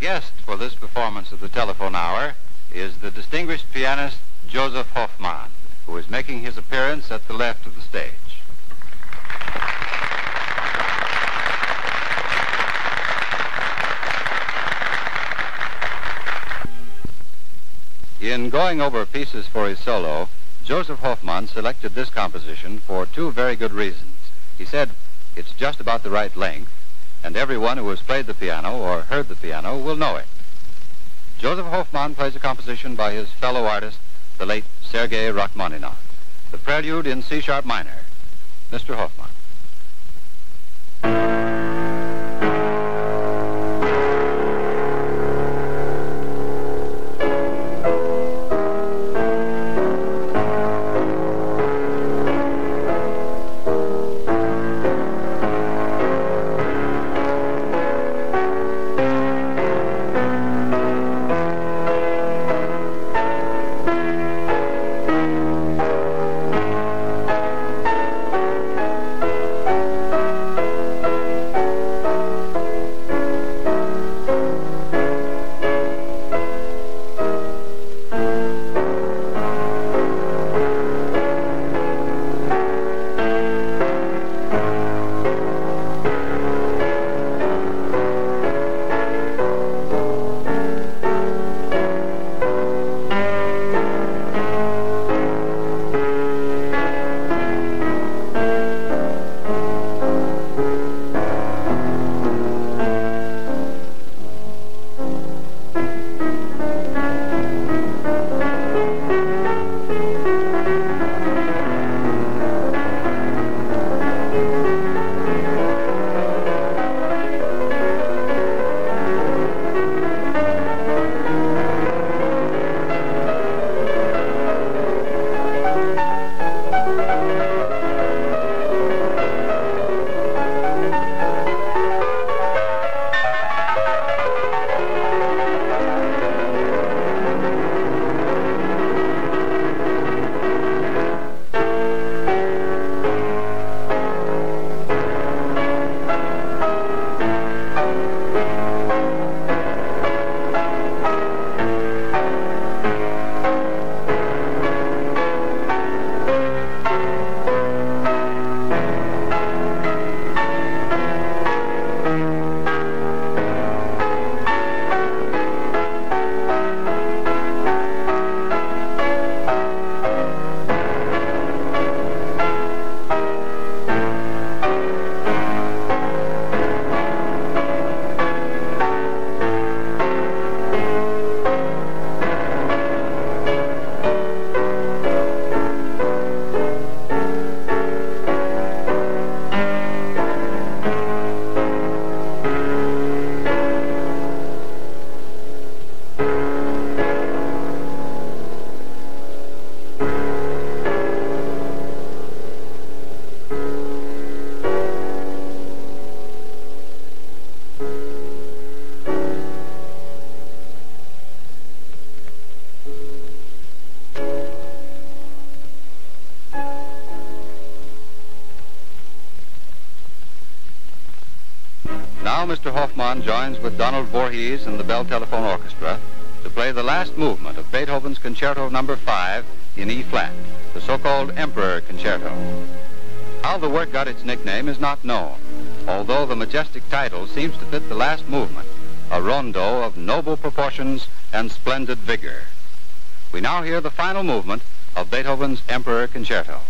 guest for this performance of the Telephone Hour is the distinguished pianist Josef Hofmann, who is making his appearance at the left of the stage. In going over pieces for his solo, Josef Hofmann selected this composition for two very good reasons. He said, it's just about the right length, and everyone who has played the piano or heard the piano will know it. Josef Hofmann plays a composition by his fellow artist, the late Sergei Rachmaninoff, the prelude in C-sharp minor. Mr. Hofmann. Mr. Hofmann joins with Donald Voorhees and the Bell Telephone Orchestra to play the last movement of Beethoven's Concerto Number 5 in E-flat, the so-called Emperor Concerto. How the work got its nickname is not known, although the majestic title seems to fit the last movement, a rondo of noble proportions and splendid vigor. We now hear the final movement of Beethoven's Emperor Concerto.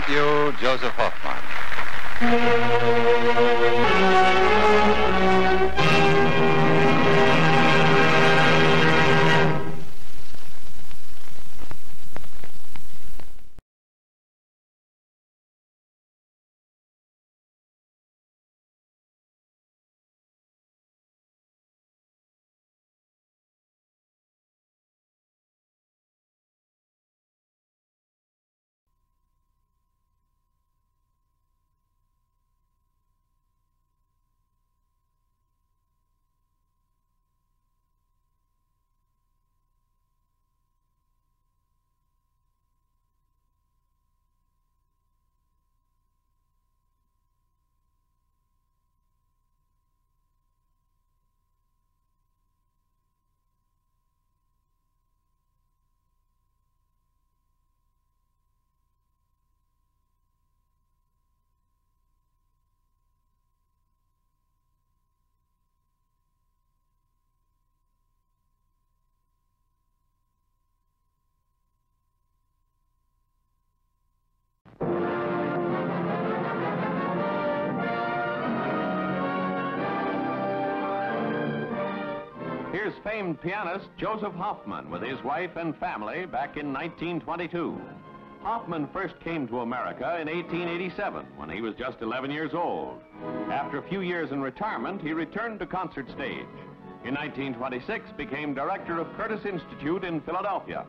Thank you, Josef Hofmann. Here's famed pianist Josef Hofmann with his wife and family back in 1922. Hofmann first came to America in 1887 when he was just 11 years old. After a few years in retirement, he returned to concert stage. In 1926, became director of Curtis Institute in Philadelphia.